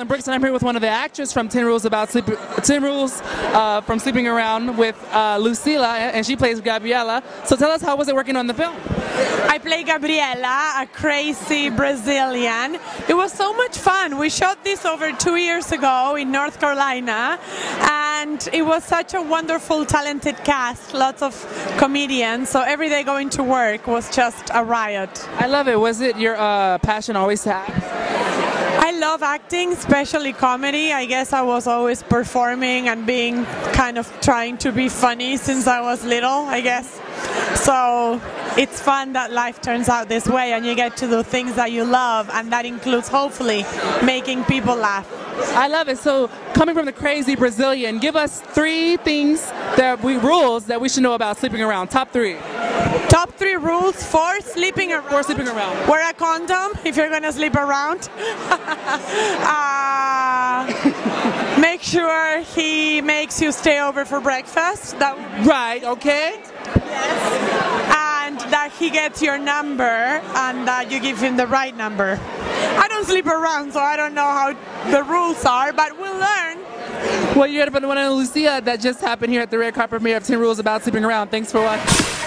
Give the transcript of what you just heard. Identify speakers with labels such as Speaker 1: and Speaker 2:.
Speaker 1: Braylen Brooks, and I'm here with one of the actors from 10 Rules About Sleep, 10 Rules uh, from Sleeping Around with uh, Lucila, and she plays Gabriela. So tell us, how was it working on the film?
Speaker 2: I play Gabriela, a crazy Brazilian. It was so much fun. We shot this over two years ago in North Carolina, and it was such a wonderful, talented cast, lots of comedians. So every day going to work was just a riot.
Speaker 1: I love it. Was it your uh, passion always to act?
Speaker 2: I love acting, especially comedy. I guess I was always performing and being kind of trying to be funny since I was little, I guess. So it's fun that life turns out this way and you get to do things that you love, and that includes hopefully making people laugh.
Speaker 1: I love it. So, coming from the crazy Brazilian, give us three things that we rules that we should know about sleeping around. Top three.
Speaker 2: Top three rules for sleeping around.
Speaker 1: For sleeping around.
Speaker 2: Wear a condom if you're gonna sleep around. uh, make sure he makes you stay over for breakfast. That
Speaker 1: right. Okay.
Speaker 2: Yes. And that he gets your number and that you give him the right number. I don't sleep around, so I don't know how the rules are, but we'll learn.
Speaker 1: Well, you heard about the one on Lucila that just happened here at the red carpet premiere of 10 Rules About Sleeping Around. Thanks for watching.